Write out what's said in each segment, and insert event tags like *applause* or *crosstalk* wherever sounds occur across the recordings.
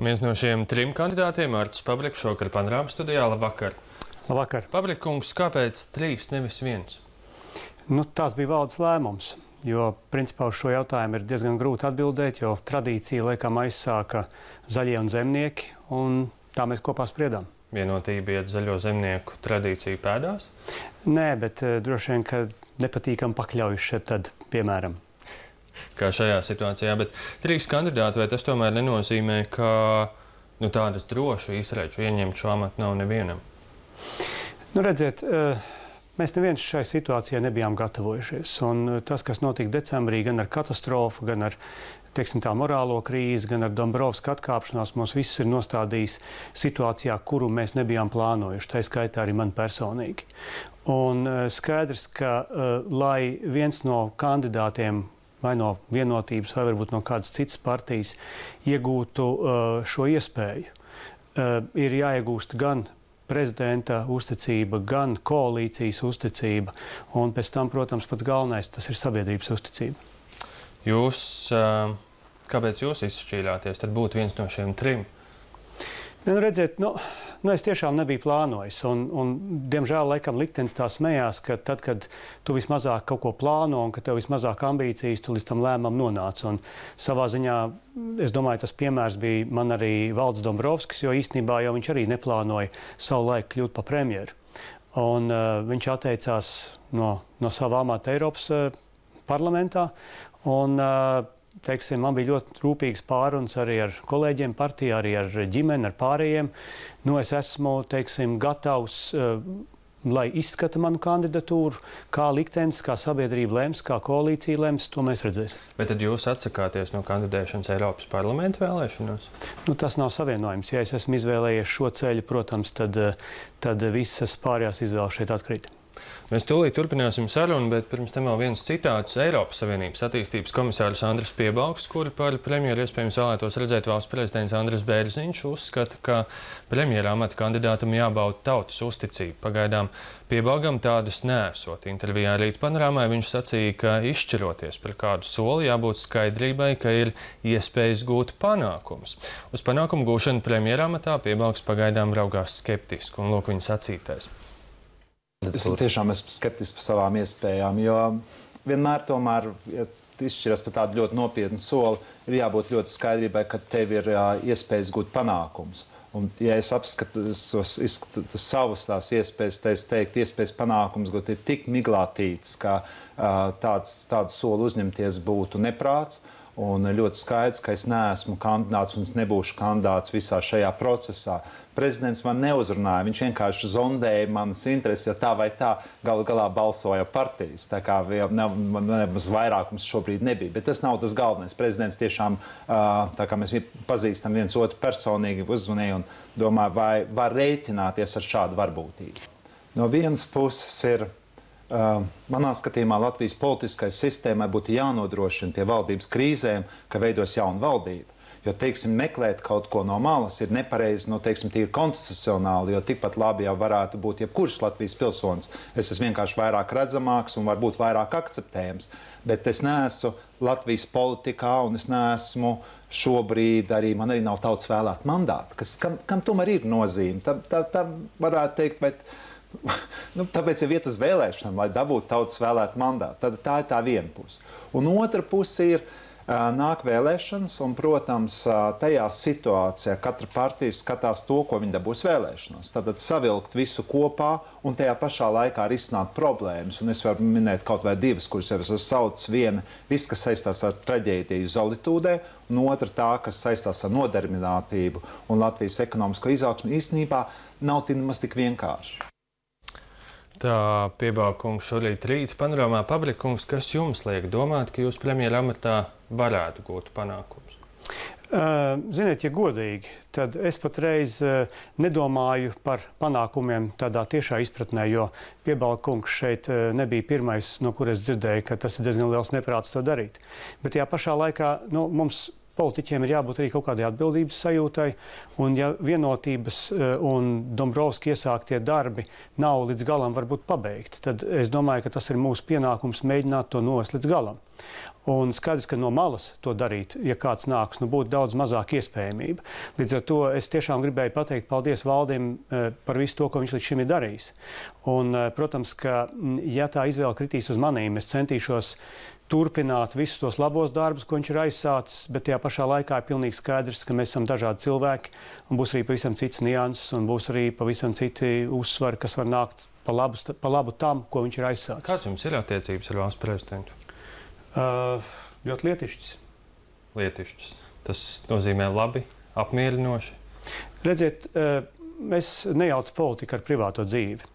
Un viens no šiem trim kandidātiem, Arts Pabriks, šokar panorāmas studijā. Labvakar! Labvakar! Pabrikungs, kāpēc trīs, nevis viens? Nu, tās bija valdes lēmums. Jo, principā, uz šo jautājumu ir diezgan grūti atbildēt, jo tradīcija laikam aizsāka zaļie un zemnieki, un tā mēs kopā spriedām. Vienotība iet zaļo zemnieku tradīciju pēdās? Nē, bet uh, droši vien, ka nepatīkam pakļaujuši šeit tad, piemēram kā šajā situācijā. Bet trīs kandidāti, vai tas tomēr nenozīmē, ka nu, tādas drošu izredzes ieņemt šo amatu nav nevienam? Nu, redziet, mēs neviens šai situācijai nebijām gatavojušies. Un tas, kas notika decembrī, gan ar katastrofu, gan ar teiksim, tā morālo krīzi, gan ar Dombrovska atkāpšanās, mums viss ir nostādījis situācijā, kuru mēs nebijām plānojuši. Tā skaitā arī man personīgi. Un skaidrs, ka lai viens no kandidātiem vai no vienotības, vai varbūt no kādas citas partijas iegūtu uh, šo iespēju. Uh, ir jāiegūst gan prezidenta uzticība, gan koalīcijas uzticība, un pēc tam, protams, pats galvenais tas ir sabiedrības uzticība. Jūs, uh, kāpēc jūs izšķīrāties? Tad būtu viens no šiem trim. Nu, redziet, nu, nu, es tiešām nebiju plānojis. Un, un, diemžēl, laikam, liktenis tā smējās, ka tad, kad tu vismazāk kaut ko plāno un ka tev vismazāk ambīcijas, tu līdz tam lēmumam nonāc. Un savā ziņā, es domāju, tas piemērs bija man arī Valds Dombrovskis, jo īstenībā jau viņš arī neplānoja savu laiku kļūt par premjeru. Un, uh, viņš atteicās no, no sava amata Eiropas uh, parlamentā. Un, uh, teiksim, man bija ļoti rūpīgas pārunas arī ar kolēģiem partijā, arī ar ģimeni, ar pārējiem. Nu, es esmu teiksim, gatavs. Uh, lai izskata manu kandidatūru, kā liktenis, kā sabiedrība lems, kā koalīcija lems, to mēs redzēsim. Bet tad jūs atsakāties no kandidēšanas Eiropas parlamenta vēlēšanās? Nu, tas nav savienojums. Ja es esmu izvēlējies šo ceļu, protams, tad, tad visas pārējās izvēles šeit atkrīt. Mēs tūlīt turpināsim sarunu, bet pirms tam vēl viens citāts Eiropas Savienības attīstības komisārs Andris Piebalgs, kuri par premjeru iespējams vēlētos redzēt valsts prezidents Andris Bērziņš, uzskata, ka premjera amata kandidātam jābauda tautas uzticība. Pagaidām Piebalgam tādas nesot. Intervijā rīt panorāmai viņš sacīja, ka izšķiroties par kādu soli jābūt skaidrībai, ka ir iespējas gūt panākumus. Uz panākumu gūšanu premjera amatā Piebalgs pagaidām raugās skeptiski, un lūk viņa sacītais. Es tiešām esmu skeptisks par savām iespējām, jo vienmēr tomēr, ja izšķiras par tādu ļoti nopietnu soli, ir jābūt ļoti skaidrībai, ka tev ir jā, iespējas gūt panākumus. Un, ja es apskatu savus tās iespējas, tad es teiktu, iespējas panākums gūt ir tik miglātīts, ka uh, tāds, tādu soli uzņemties būtu neprāts. Un ļoti skaidrs, ka es neesmu kandidāts un es nebūšu kandidāts visā šajā procesā. Prezidents man neuzrunāja, viņš vienkārši zondēja manas intereses, jo tā vai tā galu galā balsoja partijas. Tā kā nemaz vairākums šobrīd nebija. Bet tas nav tas galvenais. Prezidents tiešām, tā kā mēs pazīstam viens otru personīgi, uzzvanīja un domāja, vai var rēķināties ar šādu varbūtību. No vienas puses ir manā skatījumā Latvijas politiskai sistēmai būtu jānodrošina pie valdības krīzēm, ka veidos jauna valdība. Jo, teiksim, meklēt kaut ko no malas ir nepareizi, no, teiksim, tīri konstitucionāli, jo tikpat labi jau varētu būt jebkurš Latvijas pilsonis. Es esmu vienkārši vairāk redzamāks un varbūt vairāk akceptējams. Bet es neesmu Latvijas politikā un es neesmu šobrīd arī, man arī nav tautas vēlēta mandāta, kas, kam, kam tomēr ir nozīme. Tam, tam, tam varētu teikt, bet *laughs* nu, tāpēc ir iet uz vēlēšanām, lai dabūtu tautas vēlētu mandātu. Tad, tā ir tā viena puse. Un otra puse ir. Nāk vēlēšanas, un, protams, tajā situācijā katra partija skatās to, ko viņa dabūs vēlēšanās. Tad savilkt visu kopā un tajā pašā laikā risināt problēmas. Un es varu minēt kaut vai divas, kuras jau esmu saucis. Viena, viss, kas saistās ar traģēdiju Zolitūdē, un otra tā, kas saistās ar nodarbinātību un Latvijas ekonomisko izaugsmu, īstenībā nav tik vienkārši. Tā piebākums šorīt rīt panorāmā pabrikungs, kas jums liek domāt, ka jūs premjera amatā varētu gūt panākums? Ziniet, ja godīgi, tad es patreiz nedomāju par panākumiem tādā tiešā izpratnē, jo piebalkungs šeit nebija pirmais, no kuras dzirdēju, ka tas ir diezgan liels neprāts to darīt. Bet tajā pašā laikā nu, mums politiķiem ir jābūt arī kaut kādai atbildības sajūtai. Un, ja vienotības eh, un Dombrovskis iesāktie darbi nav līdz galam varbūt pabeigti, tad es domāju, ka tas ir mūsu pienākums mēģināt to novest līdz galam. Un skaidrs, ka no malas to darīt, ja kāds nāks, nu, būtu daudz mazāk iespējamība. Līdz ar to es tiešām gribēju pateikt paldies valdim eh, par visu to, ko viņš līdz šim ir darījis. Un, eh, protams, ka ja tā izvēle kritīs uz manīm, es centīšos turpināt visus tos labos darbus, ko viņš ir aizsācis, bet tajā pašā laikā ir pilnīgi skaidrs, ka mēs esam dažādi cilvēki, un būs arī pavisam cits nianses, un būs arī pavisam citi uzsvari, kas var nākt pa labu, pa labu tam, ko viņš ir aizsācis. Kāds jums ir attiecības ar valsts prezidentu? Ļoti lietišķis. Lietišķis. Tas nozīmē labi, apmierinoši. Redziet, es nejaucu politiku ar privāto dzīvi.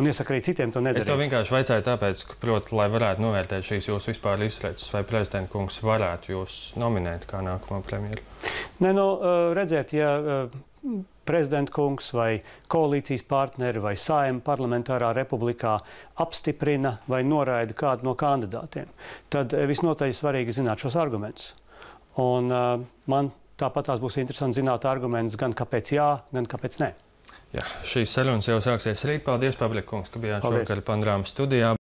Un iesaku arī citiem to nedarīt. Es to vienkārši vaicāju, tāpēc, ka, proti, lai varētu novērtēt šīs jūsu vispār izredzes, vai prezidents kungs varētu jūs nominēt kā nākamo premjeru. Nē, nu, redziet, ja prezidenta kungs vai koalīcijas partneri vai saima parlamentārā republikā apstiprina vai noraida kādu no kandidātiem, tad eh, visnotaļ svarīgi zināt šos argumentus. Un, uh, man tāpat tās būs interesanti zināt argumentus gan kāpēc jā, gan kāpēc nē. Jā, šīs sarunas jau sāksies rīt. Paldies, Pablik kungs, ka bijāt šovakar panorāmas studijā.